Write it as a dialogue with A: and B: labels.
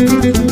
A: you